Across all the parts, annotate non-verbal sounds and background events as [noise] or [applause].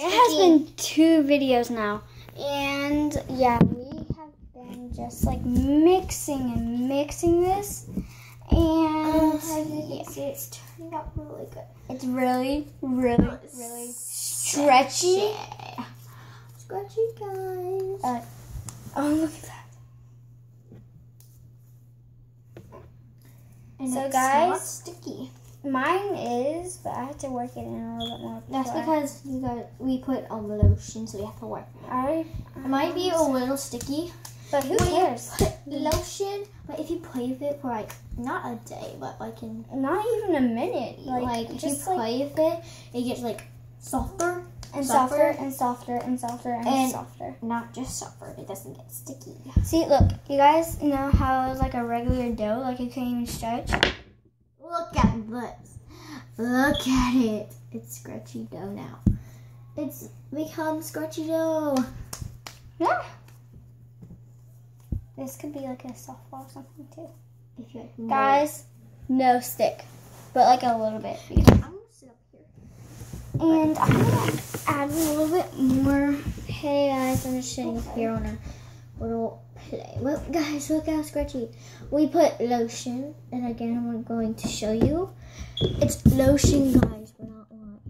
It has been two videos now. And yeah, we have been just like mixing and mixing this. And can see, it's turning out really good. it's really, really, really stretchy. Stretchy, guys. Uh, oh, look at that. and so it's guys- not sticky. Mine is, but I have to work it in a little bit more. That's before I- because you got we put on the lotion, so we have to work. I, It might be a um, little sticky. but who When cares? [laughs] Lotion, but if you play with it for like not a day, but like in Not even a minute. like, Like, if you just like play with it, it gets like softer, and softer. softer and softer and softer and, And- softer. not just softer. It doesn't get sticky. See, look, you guys know how it's like a regular dough, like you can't even stretch. Look at this. Look at it. It's scratchy dough now. It's become scratchy dough. Yeah. This could be like a softball or something too. If you like Guys, no stick, but like a little bit. I'm gonna sit up here. And I'm gonna add a little bit more. Hey guys, I'm just sitting here on a little play. Well, guys, look how scratchy. We put lotion, and again, I'm going to show you. It's lotion, guys. We're not lying.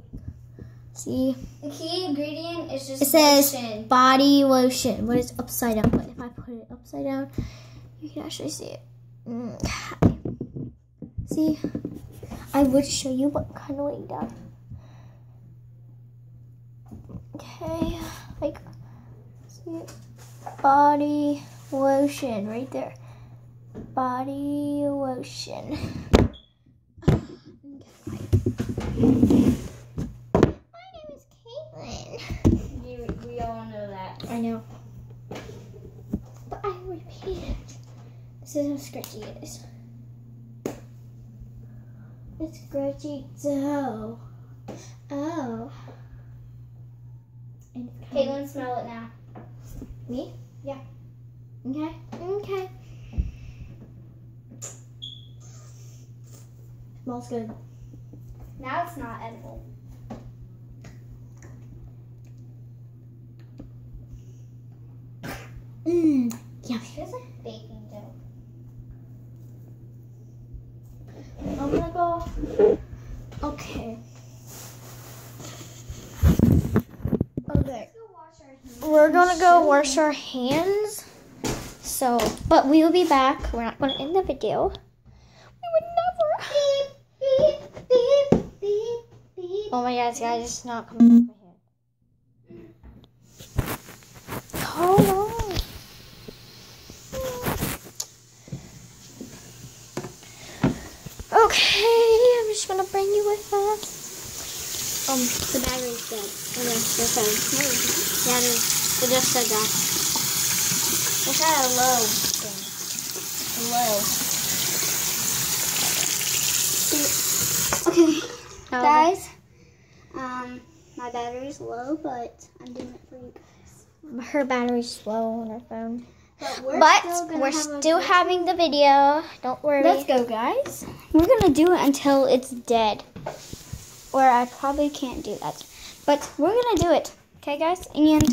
See, The key ingredient is just It says- lotion. body lotion, but it's upside down. But if I put it upside down, you can actually see it. Mm. See, I would show you, but kind of laying down. Okay, like, see it? Body lotion right there. Body lotion. [laughs] My name is Caitlin. You, we all know that. I know. But I repeat it. This is how scratchy it is. It's scratchy dough. Oh. Caitlin, smell it now. Me? Yeah. Okay. Okay. Smells good. Now it's not edible. Mmm. Yummy. Like baking dough. I'm gonna go. Okay. Okay. We're gonna go wash our hands. So, but we will be back. We're not gonna end the video. We would never. Beep, beep, beep, beep, beep. Oh my gosh, guys, it's not coming off my hand. Hold on. Okay, I'm just gonna bring you with us. Um, the battery's dead. Oh no, your phone. Yeah, it is. It just said that. It's at a low thing. Low. Okay, [laughs] guys. Um, my battery's low, but I'm doing it for you guys. Her battery's low on her phone. But we're But still we're still having the video. Don't worry. Let's go, guys. We're gonna do it until it's dead. Or I probably can't do that. But we're gonna do it. Okay, guys? And